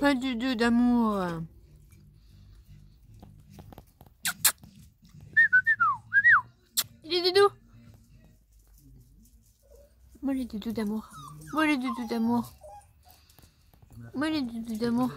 Pas du doudou d'amour. Il est doudou. Moi les doudous d'amour. Moi les doudous d'amour. Moi les doudous d'amour.